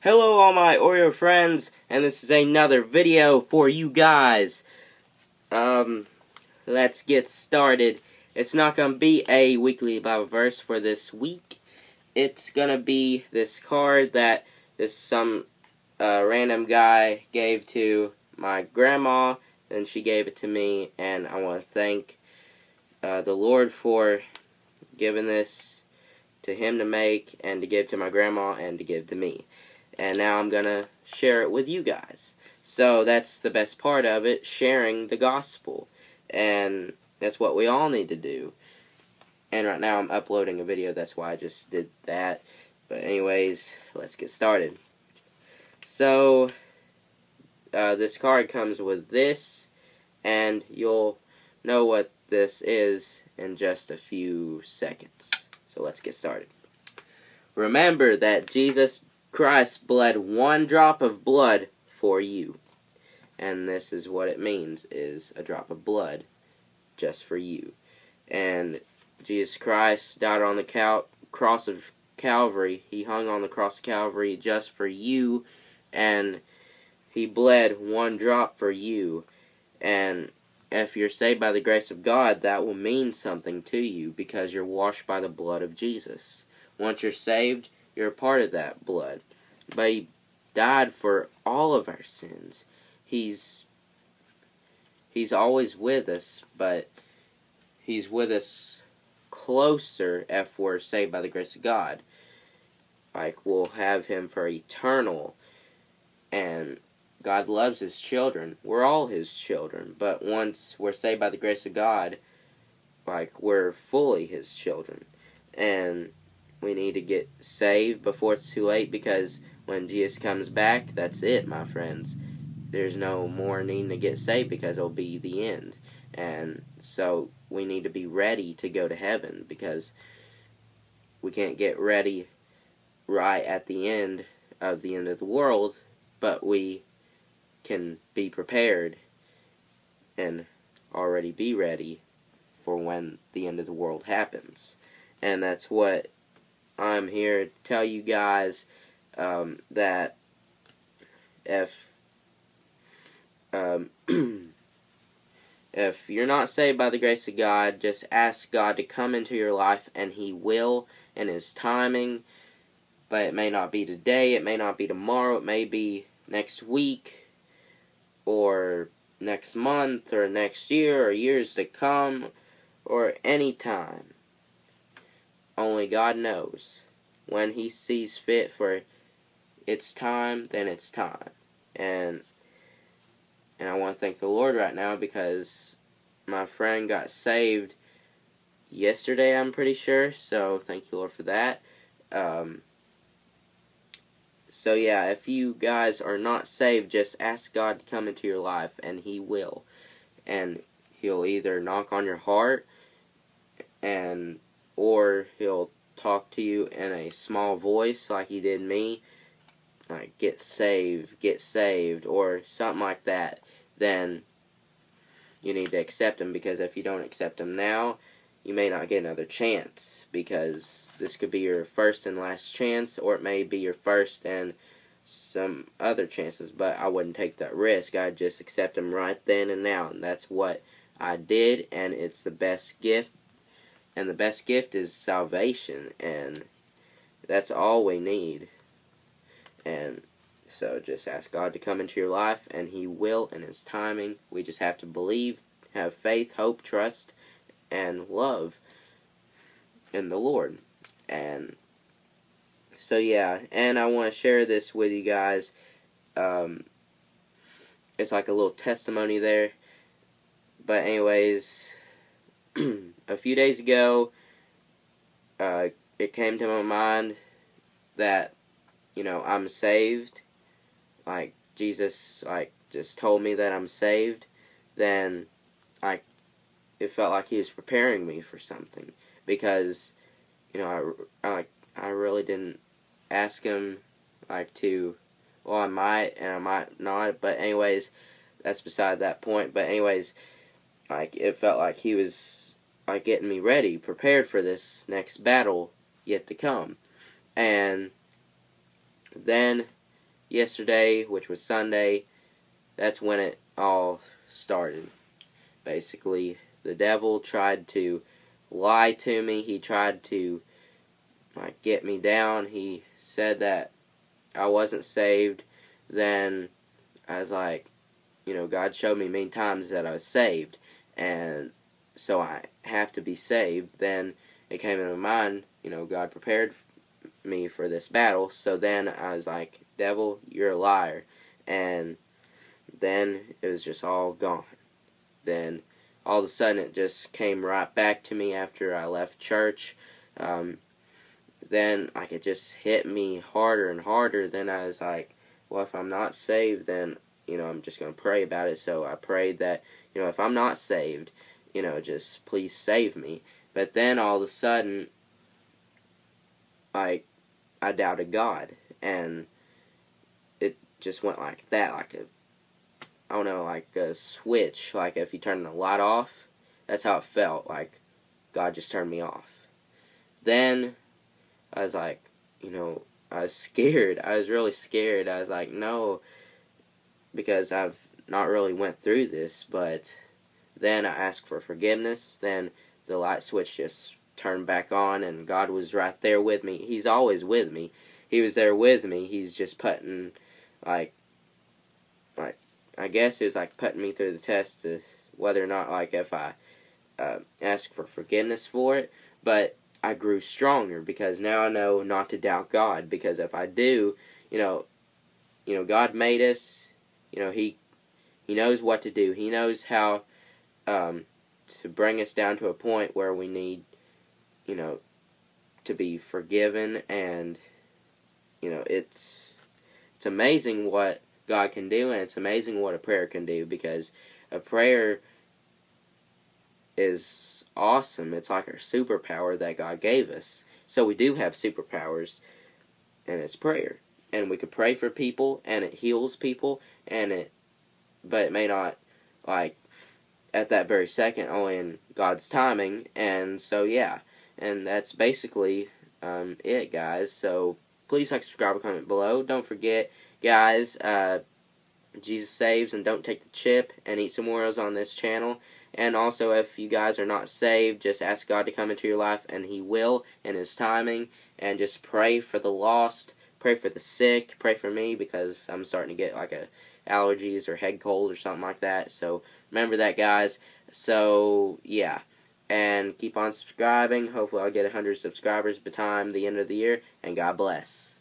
Hello all my Oreo friends, and this is another video for you guys. Um, let's get started. It's not going to be a weekly Bible verse for this week. It's going to be this card that this some uh, random guy gave to my grandma, and she gave it to me, and I want to thank uh, the Lord for giving this to him to make, and to give to my grandma, and to give to me and now I'm to share it with you guys. So that's the best part of it, sharing the gospel. And that's what we all need to do. And right now I'm uploading a video, that's why I just did that. But anyways, let's get started. So, uh, this card comes with this, and you'll know what this is in just a few seconds. So let's get started. Remember that Jesus Christ bled one drop of blood for you. And this is what it means is a drop of blood just for you. And Jesus Christ died on the cal- cross of Calvary. He hung on the cross of Calvary just for you and he bled one drop for you. And if you're saved by the grace of God, that will mean something to you because you're washed by the blood of Jesus. Once you're saved, you're a part of that blood. But he died for all of our sins. He's he's always with us, but he's with us closer if we're saved by the grace of God. Like we'll have him for eternal and God loves his children. We're all his children, but once we're saved by the grace of God, like we're fully his children. And we need to get saved before it's too late because when Jesus comes back, that's it, my friends. There's no more needing to get saved because it'll be the end. And so we need to be ready to go to heaven because we can't get ready right at the end of the end of the world, but we can be prepared and already be ready for when the end of the world happens. And that's what I'm here to tell you guys um, that if um, if you're not saved by the grace of God, just ask God to come into your life, and He will in His timing. But it may not be today, it may not be tomorrow, it may be next week, or next month, or next year, or years to come, or any time. Only God knows. When He sees fit for its time, then it's time. And and I want to thank the Lord right now because my friend got saved yesterday, I'm pretty sure. So thank you, Lord, for that. Um, so yeah, if you guys are not saved, just ask God to come into your life, and He will. And He'll either knock on your heart and or he'll talk to you in a small voice like he did me, like get saved, get saved, or something like that, then you need to accept him because if you don't accept him now, you may not get another chance because this could be your first and last chance, or it may be your first and some other chances, but I wouldn't take that risk. I'd just accept him right then and now, and that's what I did, and it's the best gift and the best gift is salvation, and that's all we need. So just ask God to come into your life, and He will in His timing. We just have to believe, have faith, hope, trust, and love in the Lord. And so, yeah, and I want to share this with you guys. Um, it's like a little testimony there. But, anyways. a few days ago, uh, it came to my mind that, you know, I'm saved. Like, Jesus, like, just told me that I'm saved. Then, I, it felt like he was preparing me for something. Because, you know, I, I, like, I really didn't ask him, like, to, well, I might, and I might not. But, anyways, that's beside that point. But, anyways, like, it felt like he was like getting me ready, prepared for this next battle yet to come. And then yesterday, which was Sunday, that's when it all started. Basically, the devil tried to lie to me. He tried to like get me down. He said that I wasn't saved. Then I was like, you know, God showed me many times that I was saved, and so I have to be saved. Then it came into my mind, you know, God prepared me for this battle. So then I was like, devil, you're a liar. And then it was just all gone. Then all of a sudden it just came right back to me after I left church. Um, then like it just hit me harder and harder. Then I was like, well, if I'm not saved, then you know I'm just gonna pray about it. So I prayed that you know if I'm not saved, you know just please save me. But then all of a sudden, like I doubted God, and it just went like that, like a I don't know, like a switch. Like if you turn the light off, that's how it felt. Like God just turned me off. Then I was like, you know, I was scared. I was really scared. I was like, no, because I've not really went through this. But then I asked for forgiveness. Then the light switch just turned back on, and God was right there with me. He's always with me. He was there with me. He's just putting, like, like I guess it was like putting me through the test to whether or not, like, if I uh, ask for forgiveness for it. But I grew stronger because now I know not to doubt God. Because if I do, you know, you know, God made us. You know, He He knows what to do. He knows how um, to bring us down to a point where we need, you know, to be forgiven, and you know, it's it's amazing what God can do, and it's amazing what a prayer can do because a prayer is awesome. It's like our superpower that God gave us. So we do have superpowers, and it's prayer. And we could pray for people, and it heals people, and it, but it may not, like, at that very second, only in God's timing. And so, yeah. And that's basically um, it, guys. So please like, subscribe, and comment below. Don't forget, guys, uh, Jesus saves, and don't take the chip, and eat some Oreos on this channel. And also, if you guys are not saved, just ask God to come into your life, and He will in His timing. And just pray for the lost, pray for the sick, pray for me because I'm starting to get like a allergies or head cold or something like that. So remember that, guys. So yeah, and keep on subscribing. Hopefully, I'll get 100 subscribers by time the end of the year. And God bless.